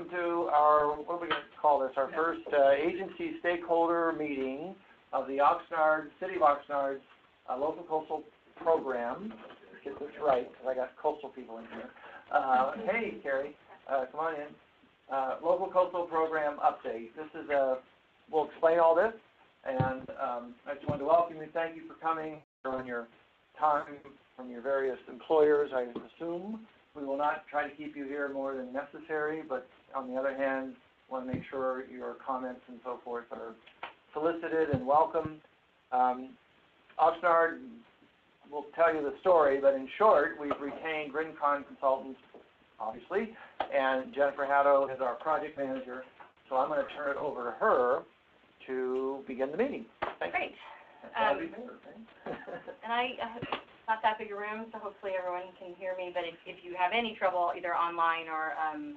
Welcome to our, what are we going to call this, our first uh, agency stakeholder meeting of the Oxnard, City of Oxnard's uh, local coastal program. Let's get this right, because I got coastal people in here. Uh, hey, Carrie, uh, come on in. Uh, local coastal program update. This is a, we'll explain all this, and um, I just wanted to welcome you. Thank you for coming on your time from your various employers, I assume. We will not try to keep you here more than necessary, but on the other hand, want to make sure your comments and so forth are solicited and welcome. Um, Oxnard will tell you the story, but in short, we've retained Rincon Consultants, obviously, and Jennifer Haddow is our project manager. So I'm going to turn it over to her to begin the meeting. Thank Great. you. Um? And I, uh, it's not that big a room, so hopefully everyone can hear me, but if, if you have any trouble, either online or, um,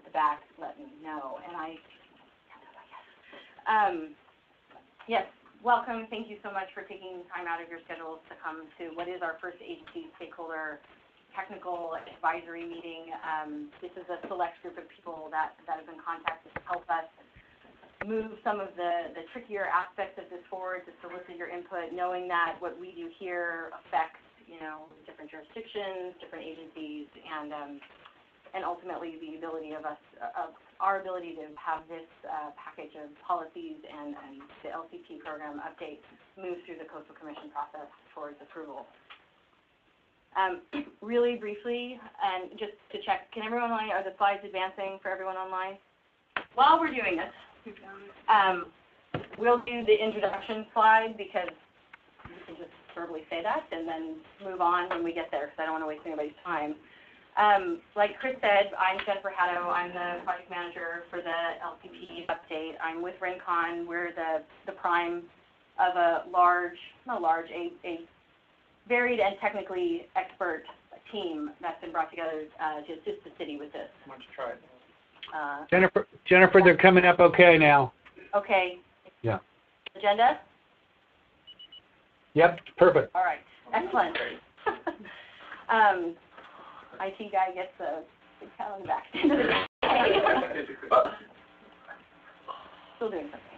at the back, let me know, and I, um, yes, welcome, thank you so much for taking time out of your schedules to come to what is our first agency stakeholder technical advisory meeting. Um, this is a select group of people that, that have been contacted to help us move some of the, the trickier aspects of this forward to solicit your input, knowing that what we do here affects, you know, different jurisdictions, different agencies, and, um, and ultimately the ability of us, of our ability to have this, uh, package of policies and, and the LCP program update move through the coastal commission process towards approval. Um, really briefly, and just to check, can everyone online, are the slides advancing for everyone online? While we're doing this, um, we'll do the introduction slide because we can just verbally say that and then move on when we get there because I don't want to waste anybody's time. Um, like Chris said, I'm Jennifer Haddow. I'm the project manager for the LCP update. I'm with Rincon. We're the, the prime of a large, not large, a, a varied and technically expert team that's been brought together uh, to assist the city with this. Much tried. Uh, Jennifer, Jennifer, they're coming up okay now. okay. Yeah. Agenda? Yep, perfect. All right, excellent. Um, IT guy gets a big pat the back. Still doing something.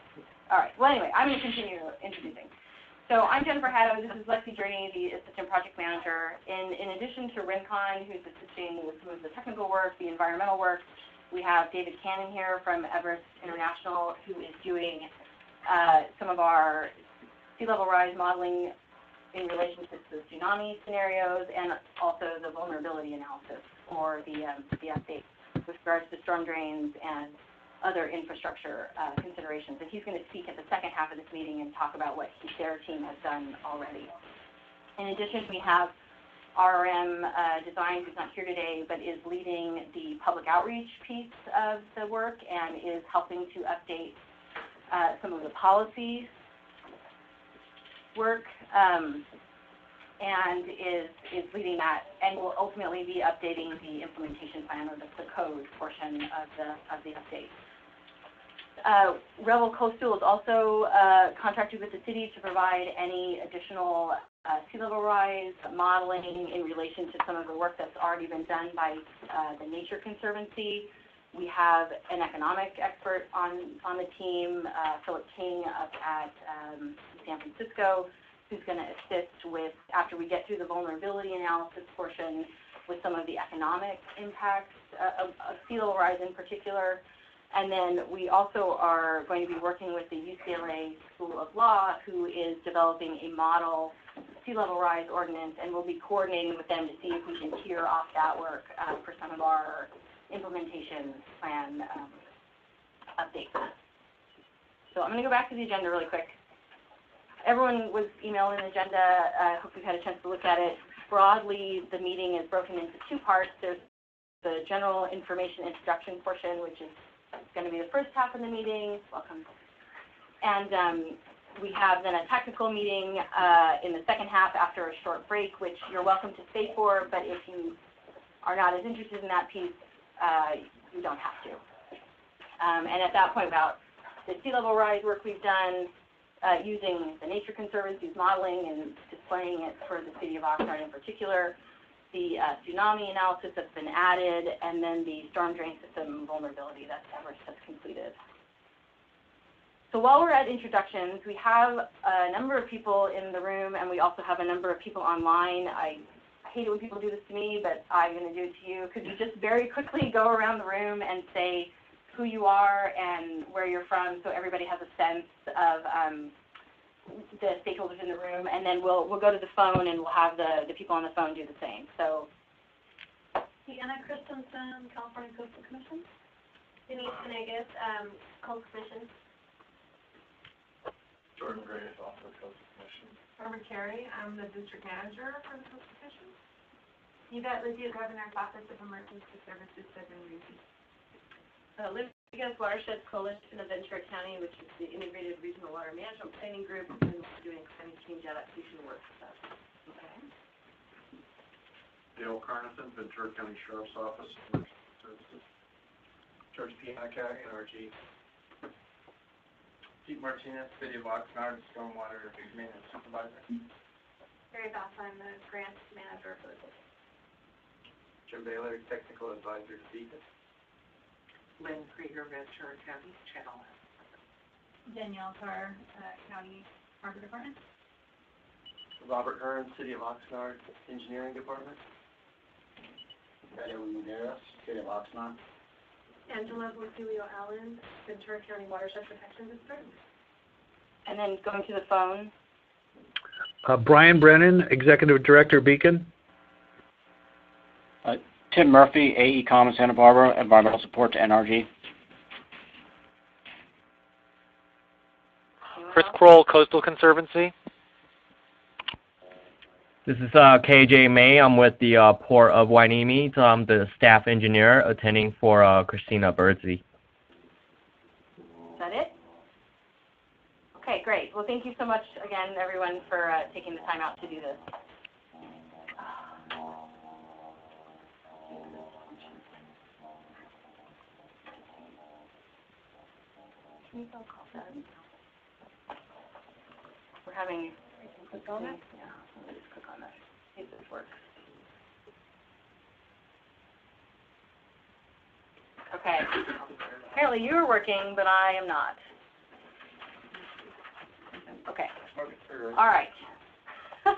All right, well, anyway, I'm gonna continue introducing. So I'm Jennifer Haddow, this is Lexi Journey, the Assistant Project Manager. In, in addition to Rincon, who's assisting with some of the technical work, the environmental work, we have David Cannon here from Everest International, who is doing, uh, some of our sea level rise modeling in relation to the tsunami scenarios and also the vulnerability analysis for the, um, the update with regards to storm drains and other infrastructure, uh, considerations. And he's gonna speak at the second half of this meeting and talk about what he, their team has done already. In addition, we have RRM, uh, Design, who's not here today, but is leading the public outreach piece of the work and is helping to update, uh, some of the policies work, um, and is, is leading that, and will ultimately be updating the implementation plan or the, the code portion of the, of the update. Uh, Revell Coastal is also, uh, contracted with the city to provide any additional, uh, sea level rise modeling in relation to some of the work that's already been done by, uh, the Nature Conservancy. We have an economic expert on, on the team, uh, Philip King up at, um, San Francisco, who's gonna assist with, after we get through the vulnerability analysis portion, with some of the economic impacts uh, of, of sea level rise in particular. And then we also are going to be working with the UCLA School of Law, who is developing a model sea level rise ordinance, and we'll be coordinating with them to see if we can tier off that work uh, for some of our implementation plan um, updates. So I'm going to go back to the agenda really quick. Everyone was emailed an agenda. I hope you've had a chance to look at it. Broadly, the meeting is broken into two parts. There's the general information introduction portion, which is going to be the first half of the meeting. Welcome. And um, we have then a technical meeting uh, in the second half after a short break, which you're welcome to stay for, but if you are not as interested in that piece, uh, you don't have to. Um, and at that point, about the sea level rise work we've done, uh, using the Nature Conservancy's modeling and displaying it for the city of Oxnard in particular, the uh, tsunami analysis that's been added, and then the storm drain system vulnerability that Everest has completed. So while we're at introductions, we have a number of people in the room, and we also have a number of people online. I hate it when people do this to me, but I'm going to do it to you. Could you just very quickly go around the room and say who you are and where you're from, so everybody has a sense of um, the stakeholders in the room, and then we'll we'll go to the phone and we'll have the the people on the phone do the same. So Deanna Christensen, California Coastal Commission. Denise Venegas, um, Coastal Commission. Jordan Graves, also Coastal Commission. Barbara Carey, I'm the district manager for the Coastal Commission. Yvette Lydia, Governor's Office of Emergency Services, Southern Region. Uh, Live Against Watershed Coalition of Ventura County, which is the Integrated Regional Water Management Planning Group, and we're doing climate change adaptation work with us. Dale Carnathan, Ventura County Sheriff's Office, Emergency Services. George Pianica, NRG. Pete Martinez, City of Oxnard, Stormwater Maintenance Supervisor. Mary Beth, I'm the grant manager for the Jim Baylor, Technical Advisor to Beacon. Lynn Krieger, Ventura County Channel. Danielle Carr, uh, County Harbor Department. Robert Hearn, City of Oxnard Engineering Department. Edwin Maderas, City of Oxnard. Angela Lucilio Allen, Ventura County Watershed Protection District. and then going to the phone. Uh, Brian Brennan, Executive Director, Beacon. Tim Murphy, AECOM Santa Barbara, Environmental Support to NRG. Chris else? Kroll, Coastal Conservancy. This is uh, KJ May. I'm with the uh, Port of Hueneme. So I'm the staff engineer attending for uh, Christina Birdsey. Is that it? Okay, great. Well, thank you so much again, everyone, for uh, taking the time out to do this. You go call that? We're having. Click on it? Yeah, let me just click on that. See if this works. Okay. Apparently you are working, but I am not. Okay. All right.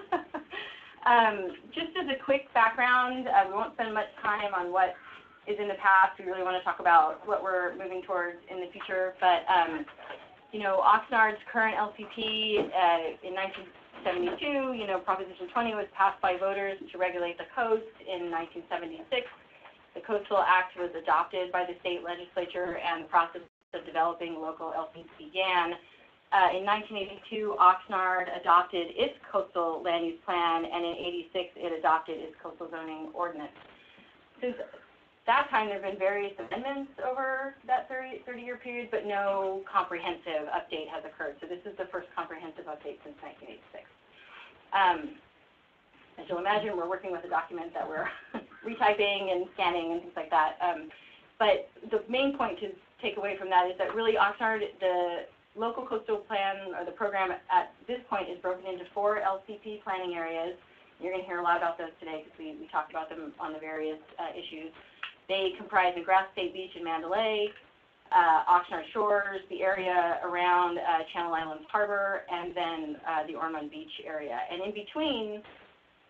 um, just as a quick background, uh, we won't spend much time on what is in the past. We really want to talk about what we're moving towards in the future. But, um, you know, Oxnard's current LCP uh, in 1972, you know, Proposition 20 was passed by voters to regulate the coast in 1976. The Coastal Act was adopted by the state legislature and the process of developing local LCP began. Uh, in 1982, Oxnard adopted its coastal land use plan, and in 86, it adopted its coastal zoning ordinance. Since that time, there have been various amendments over that 30, 30-year period, but no comprehensive update has occurred. So this is the first comprehensive update since 1986. Um, as you'll imagine, we're working with a document that we're retyping and scanning and things like that. Um, but the main point to take away from that is that really Oxnard, the local coastal plan or the program at this point is broken into four LCP planning areas. You're going to hear a lot about those today because we, we talked about them on the various uh, issues. They comprise McGrath State Beach and Mandalay, uh, Oxnard Shores, the area around uh, Channel Islands Harbor, and then uh, the Ormond Beach area. And in between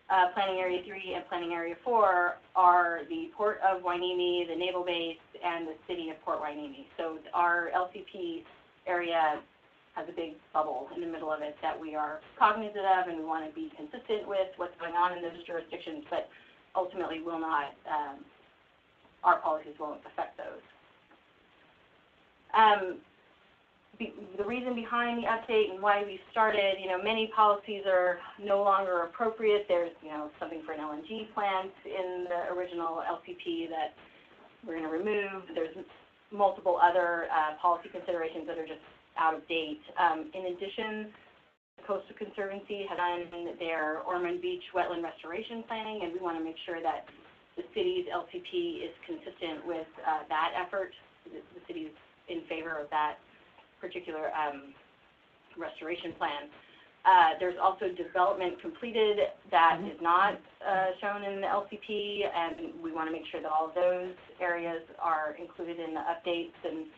uh, Planning Area 3 and Planning Area 4 are the Port of Hueneme, the Naval Base, and the City of Port Hueneme. So our LCP area has a big bubble in the middle of it that we are cognizant of and we want to be consistent with what's going on in those jurisdictions, but ultimately will not, um, our policies won't affect those. Um, be, the reason behind the update and why we started, you know, many policies are no longer appropriate. There's, you know, something for an LNG plant in the original LCP that we're going to remove. There's multiple other uh, policy considerations that are just out of date. Um, in addition, the Coastal Conservancy has done their Ormond Beach wetland restoration planning, and we want to make sure that the city's LCP is consistent with uh, that effort. The, the city is in favor of that particular um, restoration plan. Uh, there's also development completed that is not, uh, shown in the LCP, and we want to make sure that all of those areas are included in the updates and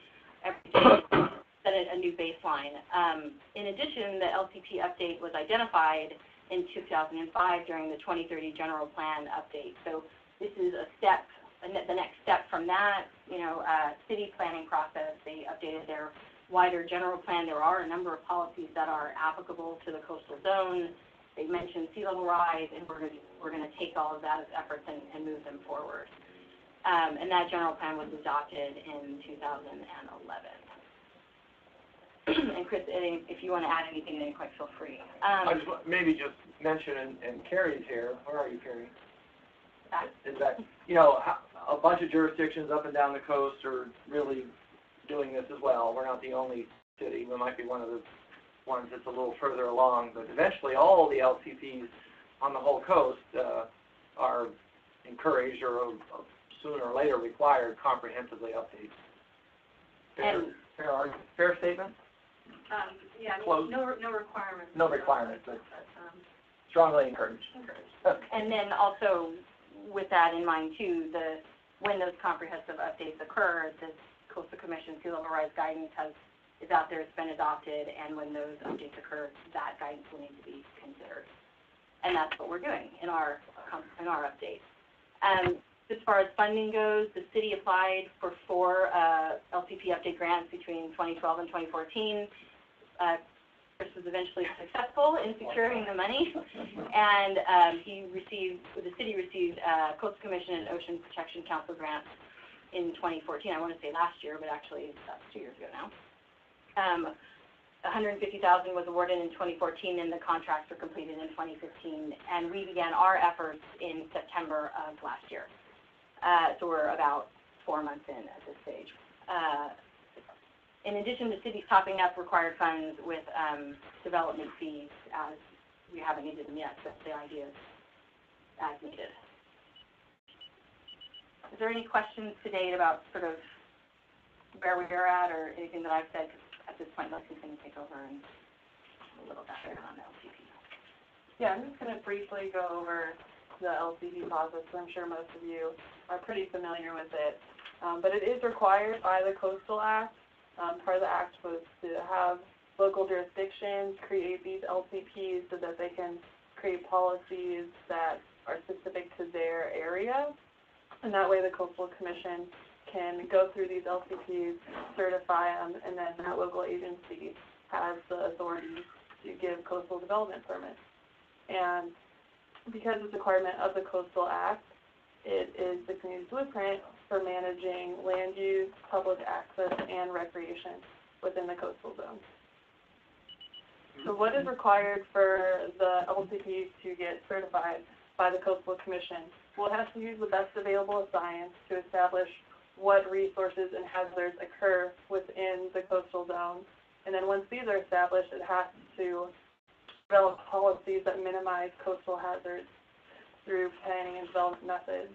everything, set a, a new baseline. Um, in addition, the LCP update was identified in 2005 during the 2030 general plan update. So this is a step, the next step from that, you know, uh, city planning process. They updated their wider general plan. There are a number of policies that are applicable to the coastal zone. They mentioned sea level rise, and we're we're gonna take all of that as efforts and, and move them forward. Um, and that general plan was adopted in 2011. And Chris, if you want to add anything, then quite feel free. I Um, maybe just mention, and, and Carrie's here, where are you, Carrie? That- Is that, you know, a bunch of jurisdictions up and down the coast are really doing this as well. We're not the only city, we might be one of the ones that's a little further along, but eventually all the LCPs on the whole coast, uh, are encouraged or uh, sooner or later required comprehensively updated. Fair, And- fair, arg- fair statement? Um, yeah, I Close. mean, no, no requirements. No requirements, but um, strongly encouraged. And then also, with that in mind too, the, when those comprehensive updates occur, the coastal commission sea level rise guidance has, is out there, it's been adopted, and when those updates occur, that guidance will need to be considered. And that's what we're doing in our, in our update. Um, as far as funding goes, the city applied for four, uh, LCP update grants between twenty twelve and twenty fourteen. Uh, Chris was eventually successful in securing the money, and um, he received, the city received uh, Coastal Commission and Ocean Protection Council grants in 2014. I want to say last year, but actually that's two years ago now. Um, 150,000 was awarded in 2014, and the contracts were completed in 2015. And we began our efforts in September of last year. Uh, so we're about four months in at this stage. Uh, in addition, the city's topping up required funds with um, development fees as we haven't needed them yet, but the idea is as needed. Is there any questions to date about sort of where we are at or anything that I've said? 'Cause at this point, Leslie's going to take over and a little background on the LCP. Yeah, I'm just gonna briefly go over the LCP process, I'm sure most of you are pretty familiar with it. Um, but it is required by the Coastal Act. Um, part of the act was to have local jurisdictions create these LCPs so that they can create policies that are specific to their area. And that way the Coastal Commission can go through these LCPs, certify them, and then that local agency has the authority to give coastal development permits. And because it's a requirement of the Coastal Act, it is the community blueprint for managing land use, public access, and recreation within the coastal zone. So what is required for the LCP to get certified by the Coastal Commission? We'll have to use the best available science to establish what resources and hazards occur within the coastal zone. And then once these are established, it has to develop policies that minimize coastal hazards through planning and development methods.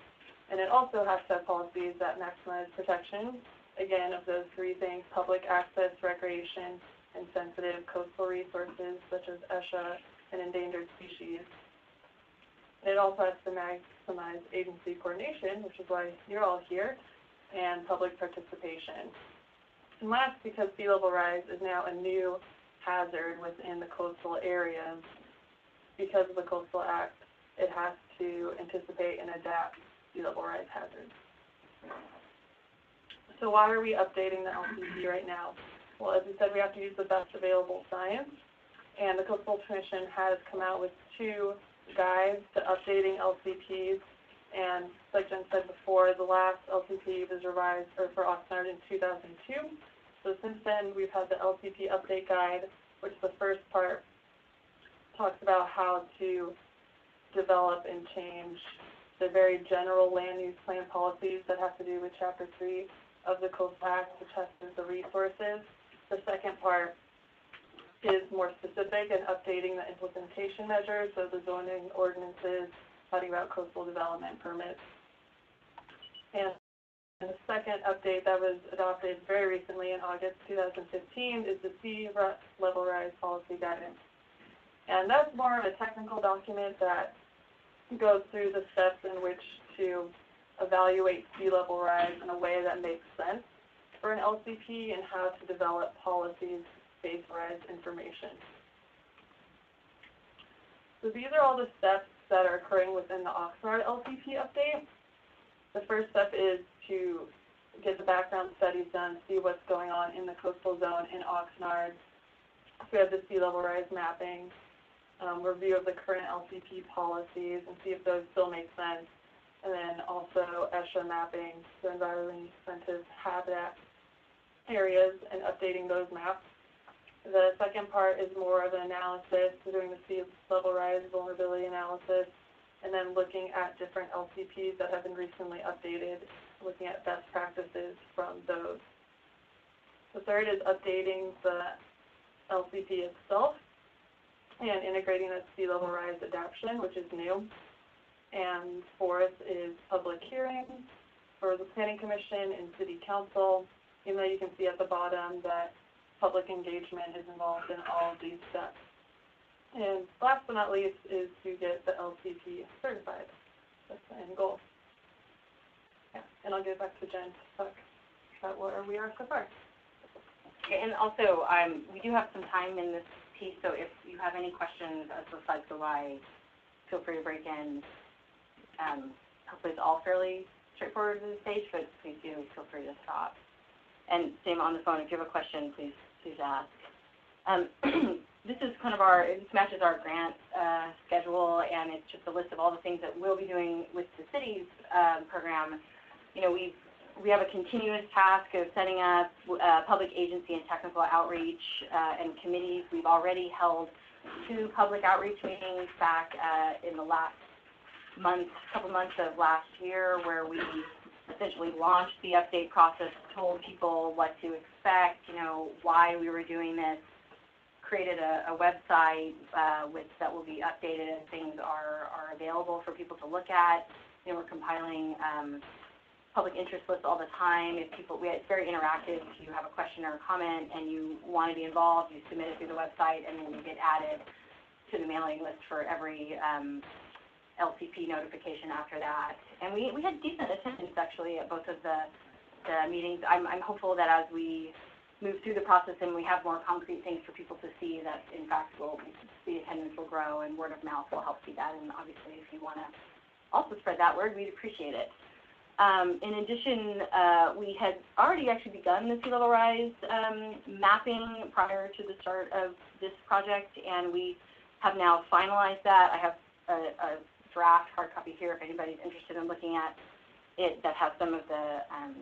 And it also has to have policies that maximize protection, again, of those three things, public access, recreation, and sensitive coastal resources such as ESHA and endangered species. And it also has to maximize agency coordination, which is why you're all here, and public participation. And last, because sea level rise is now a new hazard within the coastal areas, because of the Coastal Act, it has to anticipate and adapt sea level rise hazards. So why are we updating the LCP right now? Well, as we said, we have to use the best available science, and the Coastal Commission has come out with two guides to updating LCPs. And like Jen said before, the last LCP was revised or for Oxnard in 2002. So since then, we've had the LCP update guide, which the first part talks about how to develop and change the very general land use plan policies that have to do with Chapter 3 of the Coastal Act, which has to do the resources. The second part is more specific and updating the implementation measures, so the zoning ordinances, talking about coastal development permits. And and the second update that was adopted very recently in August 2015 is the sea level rise policy guidance. And that's more of a technical document that goes through the steps in which to evaluate sea level rise in a way that makes sense for an LCP and how to develop policies based rise information. So these are all the steps that are occurring within the Oxnard LCP update. The first step is to get the background studies done, see what's going on in the coastal zone in Oxnard. So We have the sea level rise mapping, um, review of the current LCP policies and see if those still make sense. And then also ESHA mapping, the environmentally sensitive habitat areas and updating those maps. The second part is more of an analysis, so doing the sea level rise vulnerability analysis, and then looking at different LCPs that have been recently updated, looking at best practices from those. The third is updating the LCP itself and integrating the sea level rise adaptation, which is new. And fourth is public hearings for the planning commission and city council, even though you can see at the bottom that public engagement is involved in all of these steps. And last but not least is to get the LCP certified. That's the end goal. Yeah, and I'll give it back to Jen to talk about where we are so far. And also, um, we do have some time in this piece, so if you have any questions as the slides go by, feel free to break in. Um, hopefully it's all fairly straightforward at this stage, but please do feel free to stop. And same on the phone, if you have a question, please, please ask. Um, this is kind of our, this matches our grant, uh, schedule, and it's just a list of all the things that we'll be doing with the city's, um, program. You know, we've, we have a continuous task of setting up, uh, public agency and technical outreach, uh, and committees. We've already held two public outreach meetings back, uh, in the last month, couple months of last year, where we essentially launched the update process, told people what to expect, you know, why we were doing this, created a, a website, uh, with, that will be updated as things are, are available for people to look at. You know, we're compiling, um, public interest lists all the time. If people, we, it's very interactive. If you have a question or a comment and you want to be involved, you submit it through the website and then you get added to the mailing list for every, um, LCP notification after that. And we, we had decent attendance actually at both of the, the meetings. I'm, I'm hopeful that as we move through the process and we have more concrete things for people to see, that in fact will, the attendance will grow and word of mouth will help see that. And obviously if you want to also spread that word, we'd appreciate it. Um, in addition, uh, we had already actually begun the sea level rise um, mapping prior to the start of this project, and we have now finalized that. I have a, a draft hard copy here if anybody's interested in looking at it that has some of the um,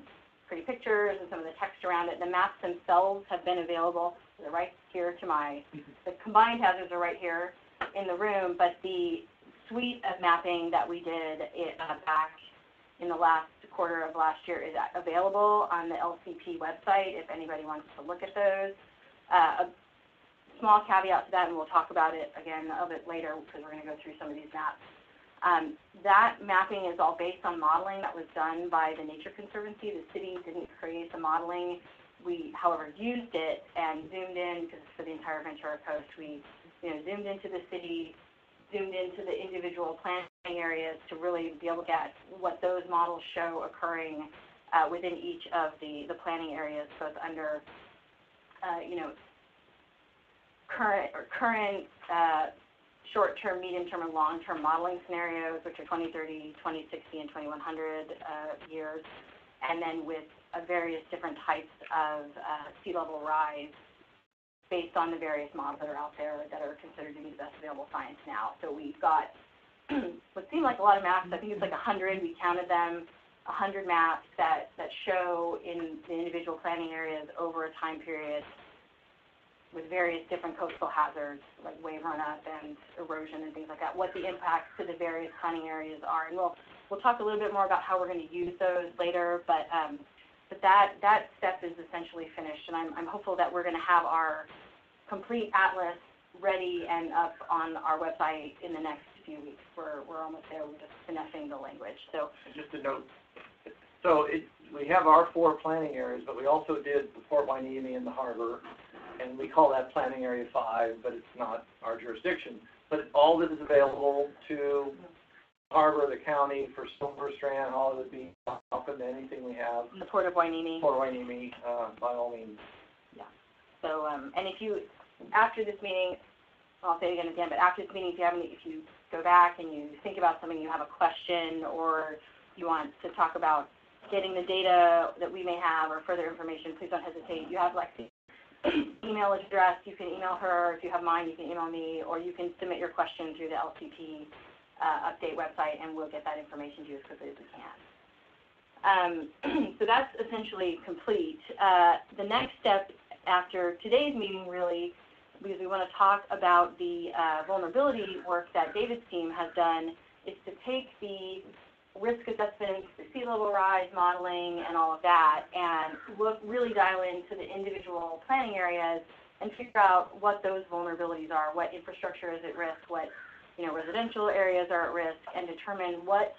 pretty pictures and some of the text around it. The maps themselves have been available. They're right here to my, the combined hazards are right here in the room, but the suite of mapping that we did it, uh, back in the last quarter of last year is available on the LCP website if anybody wants to look at those. Uh, a small caveat to that, and we'll talk about it again a bit later because we're going to go through some of these maps. Um, that mapping is all based on modeling that was done by the Nature Conservancy. The city didn't create the modeling. We, however, used it and zoomed in, because for the entire Ventura Coast, we, you know, zoomed into the city, zoomed into the individual planting areas to really be able to get what those models show occurring uh, within each of the, the planning areas, both under, uh, you know, current, or current, uh, short-term, medium-term, and long-term modeling scenarios, which are 2030, 2060, and 2100 uh, years, and then with uh, various different types of uh, sea level rise based on the various models that are out there that are considered to be the best available science now. So we've got what seemed like a lot of maps. I think it's like 100. We counted them. 100 maps that, that show in the individual planning areas over a time period with various different coastal hazards like wave run-up and erosion and things like that, what the impacts to the various planning areas are. And we'll, we'll talk a little bit more about how we're going to use those later, but, um, but that, that step is essentially finished. And I'm, I'm hopeful that we're going to have our complete atlas ready and up on our website in the next few weeks. We're, we're almost there. We're just finessing the language. So Just a note, so it, we have our four planning areas, but we also did the Port Hueneme and the harbor. and we call that planning area five, but it's not our jurisdiction. But all that is available to harbor, the county, for Silver Strand, all of it being open to anything we have, The Port of Hueneme. for Hueneme, uh, by all means. So, um, and if you, after this meeting, I'll say it again again, but after this meeting, if you have any, if you go back and you think about something, you have a question, or you want to talk about getting the data that we may have or further information, please don't hesitate. You have Lexi's email address, you can email her, if you have mine, you can email me, or you can submit your question through the LCP, uh, update website, and we'll get that information to you as quickly as we can. Um, so that's essentially complete. Uh, the next step after today's meeting really, because we want to talk about the uh, vulnerability work that David's team has done, is to take the risk assessments, the sea level rise modeling, and all of that, and look, really dial into the individual planning areas and figure out what those vulnerabilities are, what infrastructure is at risk, what, you know, residential areas are at risk, and determine what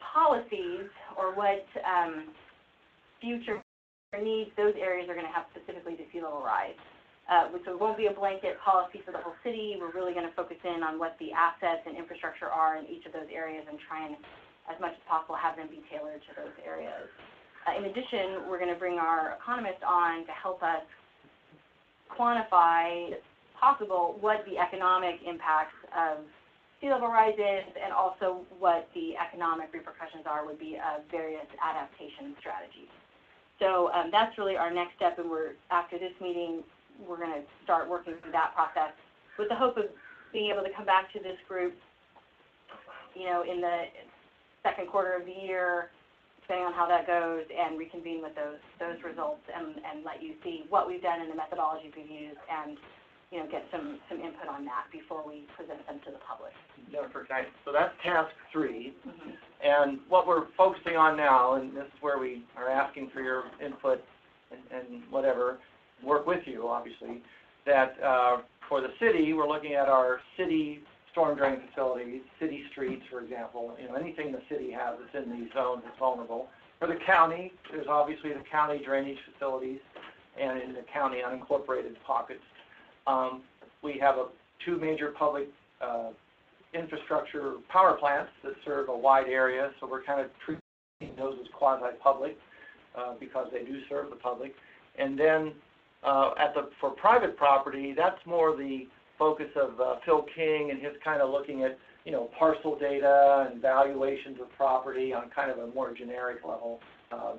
policies or what um, future needs those areas are going to have specifically to sea level rise. Uh, so it won't be a blanket policy for the whole city. We're really going to focus in on what the assets and infrastructure are in each of those areas and try and, as much as possible, have them be tailored to those areas. Uh, in addition, we're going to bring our economist on to help us quantify, if possible, what the economic impacts of sea level rise is and also what the economic repercussions are would be of various adaptation strategies. So um, that's really our next step, and we're after this meeting, we're going to start working through that process with the hope of being able to come back to this group, you know, in the second quarter of the year, depending on how that goes, and reconvene with those those results and, and let you see what we've done and the methodologies we've used, and you know, get some some input on that before we present them to the public. Jennifer, can I, so that's task three. Mhm. And what we're focusing on now, and this is where we are asking for your input and, and whatever, work with you, obviously, that, uh, for the city, we're looking at our city storm drain facilities, city streets, for example, you know, anything the city has that's in these zones that's vulnerable. For the county, there's obviously the county drainage facilities and in the county unincorporated pockets. Um, we have a, two major public, uh, infrastructure power plants that serve a wide area, so we're kind of treating those as quasi-public, uh, because they do serve the public. And then, for private property, that's more the focus of, uh, Phil King and his kind of looking at, you know, parcel data and valuations of property on kind of a more generic level, um,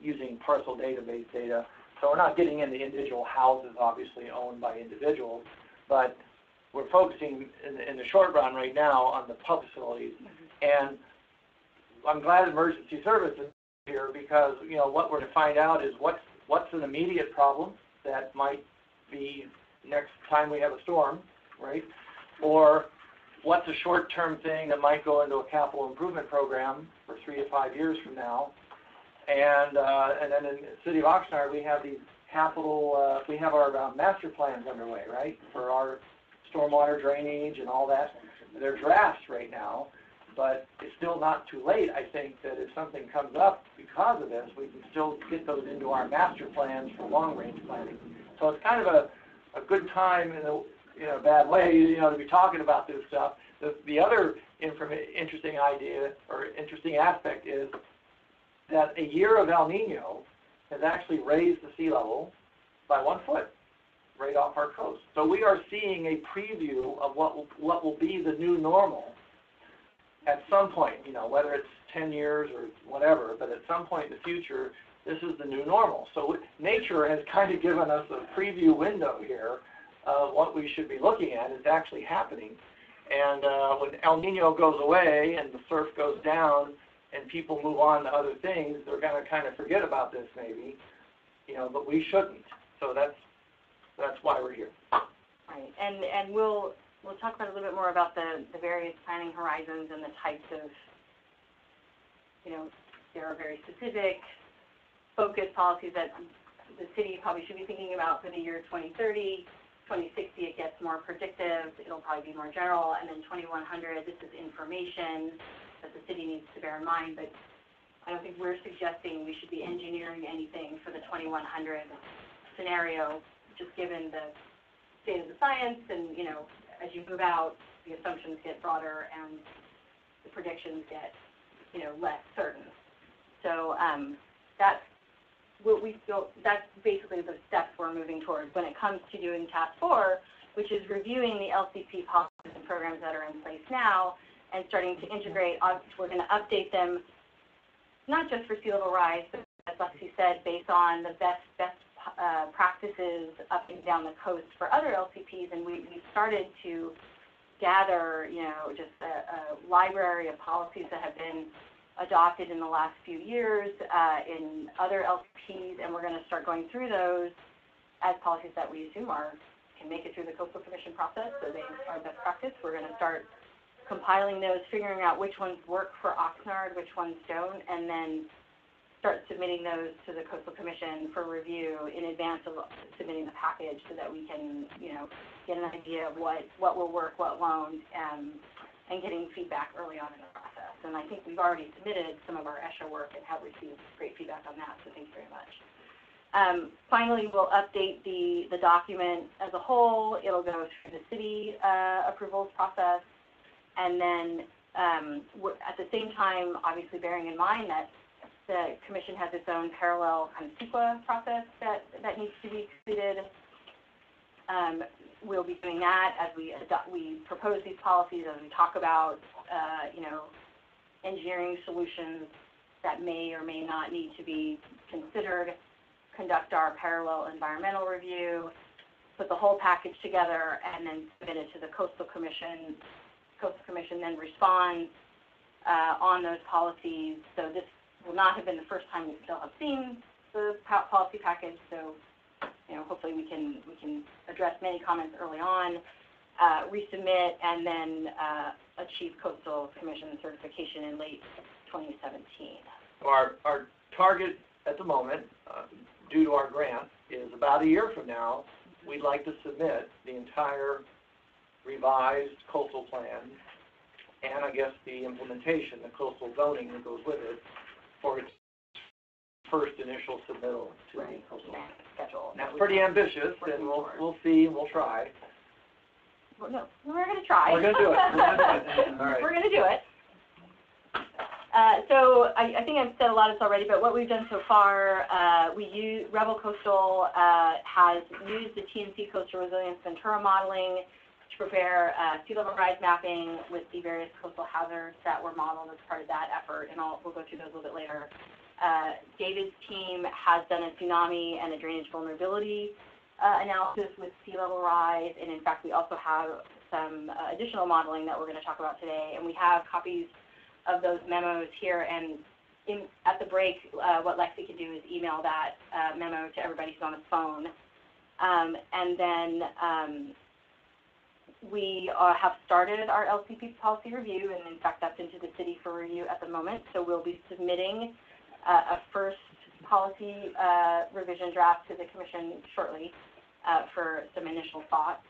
using parcel database data. So we're not getting into individual houses, obviously owned by individuals, but we're focusing in, the- short run right now on the pub facilities. And I'm glad emergency services here because, you know, what we're to find out is what's, what's an immediate problem that might be next time we have a storm, right? Or what's a short-term thing that might go into a capital improvement program for three to five years from now? And, uh, and then in the city of Oxnard, we have these capital, uh, we have our, uh, master plans underway, right? For our stormwater drainage and all that. They're drafts right now, but it's still not too late, I think, that if something comes up because of this, we can still get those into our master plans for long-range planning. So it's kind of a, a good time in a, in a bad way, you know, to be talking about this stuff. The, the other interesting idea, or interesting aspect is that a year of El Nino has actually raised the sea level by one foot right off our coast. So we are seeing a preview of what will, what will be the new normal at some point, you know, whether it's 10 years or whatever, but at some point in the future, this is the new normal. So nature has kind of given us a preview window here of what we should be looking at is actually happening. And uh, when El Nino goes away and the surf goes down and people move on to other things, they're going to kind of forget about this maybe, you know, but we shouldn't. So that's that's why we're here. Right, and, and we'll, we'll talk about a little bit more about the, the various planning horizons and the types of, you know, there are very specific focus policies that the city probably should be thinking about for the year 2030. 2060, it gets more predictive, it'll probably be more general, and then 2100, this is information that the city needs to bear in mind, but I don't think we're suggesting we should be engineering anything for the 2100 scenario, just given the state of the science and, you know, as you move out, the assumptions get broader and the predictions get, you know, less certain. So, um, that's what we feel, that's basically the steps we're moving towards when it comes to doing task four, which is reviewing the LCP policies and programs that are in place now and starting to integrate, we're gonna update them, not just for sea level rise, but as Lexi said, based on the best, best, uh, practices up and down the coast for other LCPs, and we, we started to gather, you know, just a, a library of policies that have been adopted in the last few years, uh, in other LCPs, and we're gonna start going through those as policies that we assume are, can make it through the coastal commission process, so they are best practice. We're gonna start compiling those, figuring out which ones work for Oxnard, which ones don't, and then start submitting those to the coastal commission for review in advance of submitting the package so that we can, you know, get an idea of what, what will work, what won't, um, and getting feedback early on in the process. And I think we've already submitted some of our ESHA work and have received great feedback on that, so thank you very much. Um, finally, we'll update the, the document as a whole. It'll go through the city, uh, approvals process. And then, um, at the same time, obviously bearing in mind that the commission has its own parallel kind of CEQA process that, that needs to be completed. Um, we'll be doing that as we adopt, we propose these policies, as we talk about, uh, you know, engineering solutions that may or may not need to be considered, conduct our parallel environmental review, put the whole package together, and then submit it to the coastal commission. Coastal commission then responds, uh, on those policies. So this will not have been the first time they'll have seen the policy package, so, you know, hopefully we can, we can address many comments early on, uh, resubmit, and then, uh, achieve coastal commission certification in late twenty seventeen. Our, our target at the moment, uh, due to our grant, is about a year from now, we'd like to submit the entire revised coastal plan and I guess the implementation, the coastal zoning that goes with it, first initial submittal to the coastal. Schedule. That's pretty ambitious, and we'll, we'll see, and we'll try. Well, no, we're gonna try. We're gonna do it. We're gonna do it. All right. We're gonna do it. Uh, so I, I think I've said a lot of this already, but what we've done so far, uh, we use, Revell Coastal, uh, has used the TNC Coastal Resilience Ventura modeling to prepare, uh, sea level rise mapping with the various coastal hazards that were modeled as part of that effort, and I'll, we'll go through those a little bit later. Uh, David's team has done a tsunami and a drainage vulnerability, uh, analysis with sea level rise, and in fact, we also have some uh, additional modeling that we're gonna talk about today, and we have copies of those memos here, and in, at the break, uh, what Lexi can do is email that, uh, memo to everybody who's on the phone. Um, and then, um, we, uh, have started our LCP policy review, and in fact, that's into the city for review at the moment, so we'll be submitting, a first policy, uh, revision draft to the commission shortly, uh, for some initial thoughts.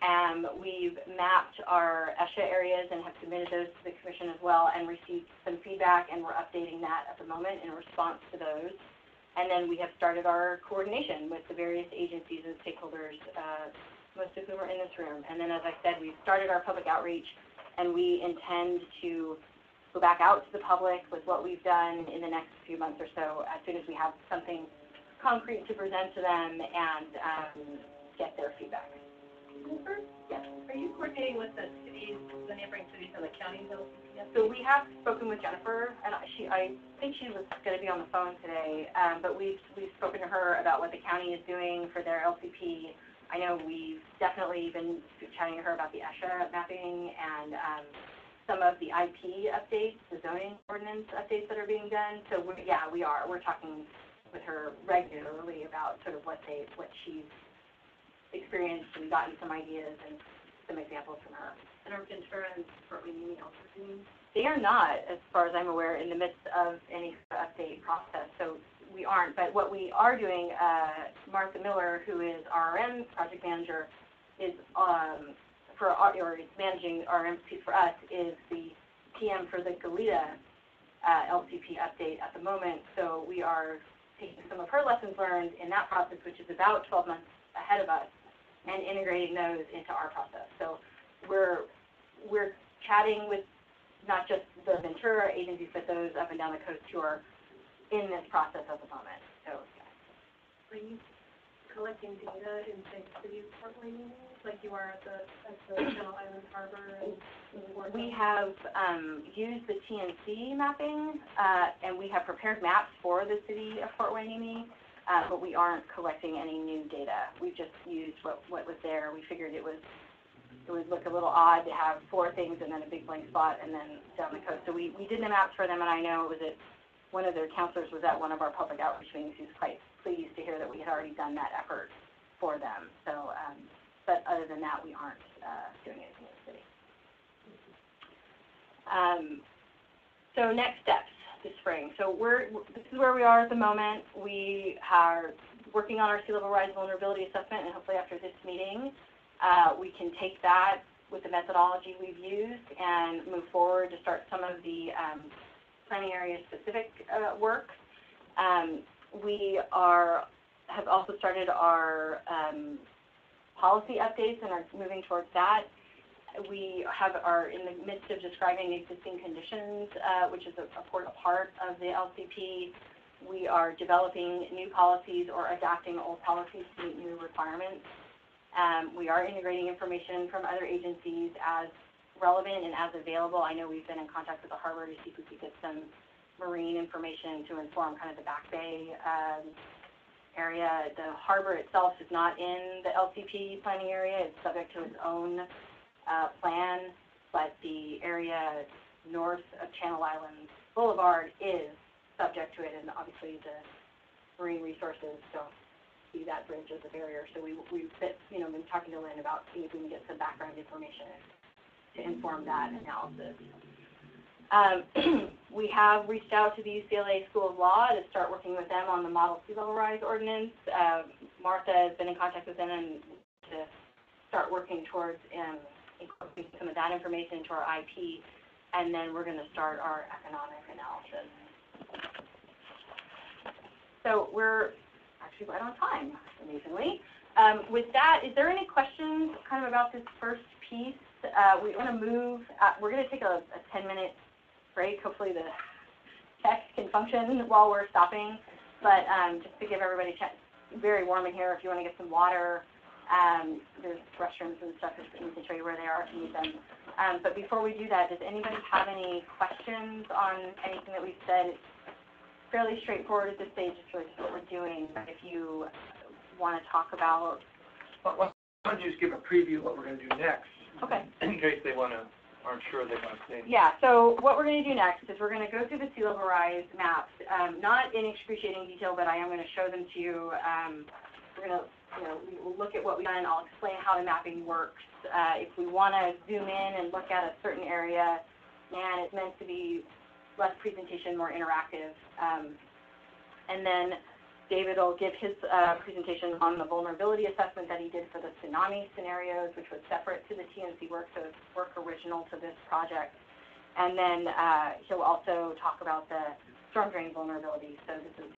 Um, we've mapped our ESHA areas and have submitted those to the commission as well and received some feedback and we're updating that at the moment in response to those. And then we have started our coordination with the various agencies and stakeholders, uh, most of whom are in this room. And then, as I said, we've started our public outreach and we intend to go back out to the public with what we've done in the next few months or so, as soon as we have something concrete to present to them and, um, get their feedback. Yes. Are you coordinating with the cities, the neighboring cities and the counties? So we have spoken with Jennifer, and I- she, I think she was gonna be on the phone today, um, but we've, we've spoken to her about what the county is doing for their LCP. I know we've definitely been chatting to her about the ESHA mapping and, um, some of the IP updates, the zoning ordinance updates that are being done. So we, yeah, we are, we're talking with her regularly about sort of what they, what she's experienced and gotten some ideas and some examples from her. And are Ventura and Port Hueneme also doing? They are not, as far as I'm aware, in the midst of any update process, so we aren't. But what we are doing, uh, Martha Miller, who is RRM project manager, is, um, for, our- or managing RMP for us, is the PM for the Goleta, uh, LCP update at the moment. So we are taking some of her lessons learned in that process, which is about twelve months ahead of us, and integrating those into our process. So we're, we're chatting with not just the Ventura agencies, but those up and down the coast who are in this process at the moment, so, yeah. Collecting data in St. City, Port Hueneme, like you are at the, at the Channel Islands Harbor and? We have, um, used the TNC mapping, uh, and we have prepared maps for the city of Port Hueneme, uh, but we aren't collecting any new data. We've just used what, what was there. We figured it was, it would look a little odd to have four things and then a big blank spot and then down the coast. So we, we did the maps for them, and I know it was at, one of their counselors was at one of our public outreach meetings. Was quite pleased to hear that we had already done that effort for them. So, um, but other than that, we aren't, uh, doing anything in the city. Um, so next steps this spring. So we're, this is where we are at the moment. We are working on our sea level rise vulnerability assessment, and hopefully after this meeting, uh, we can take that with the methodology we've used and move forward to start some of the, um, planning area specific, uh, work. Um, we are, have also started our, um, policy updates and are moving towards that we have, are in the midst of describing existing conditions, uh, which is a, a part, of the LCP. We are developing new policies or adapting old policies to meet new requirements. Um, we are integrating information from other agencies as relevant and as available. I know we've been in contact with the harbor to see if we could get some marine information to inform kind of the Back Bay, um, area. The harbor itself is not in the LCP planning area. It's subject to its own uh, plan, but the area north of Channel Islands Boulevard is subject to it, and obviously the marine resources don't see that bridge as a barrier. So we, we've, you know, been talking to Lynn about seeing if we can get some background information to inform that analysis. Um, we have reached out to the UCLA School of Law to start working with them on the model sea level rise ordinance. Uh, Martha has been in contact with them and to start working towards, um, incorporating some of that information into our IP, and then we're gonna start our economic analysis. So we're actually right on time, amazingly. Um, with that, is there any questions kind of about this first piece? Uh, we wanna move, uh, we're gonna take a, a ten-minute break, hopefully the tech can function while we're stopping, but, um, just to give everybody a chance, very warm in here, if you wanna get some water, um, there's restrooms and stuff, if you can show you where they are if you need them. Um, but before we do that, does anybody have any questions on anything that we've said? It's fairly straightforward at this stage, it's really just what we're doing. If you wanna talk about, Why why don't you just give a preview of what we're gonna do next, okay. in case they wanna, aren't sure they wanna say. Yeah, so what we're gonna do next is we're gonna go through the sea level rise maps, um, not in excruciating detail, but I am gonna show them to you. Um, we're gonna, you know, we will look at what we've done, I'll explain how the mapping works. Uh, if we wanna zoom in and look at a certain area, and it's meant to be less presentation, more interactive. Um, and then David will give his, uh, presentation on the vulnerability assessment that he did for the tsunami scenarios, which was separate to the TNC work, so it's work original to this project. And then, uh, he'll also talk about the storm drain vulnerability, so this is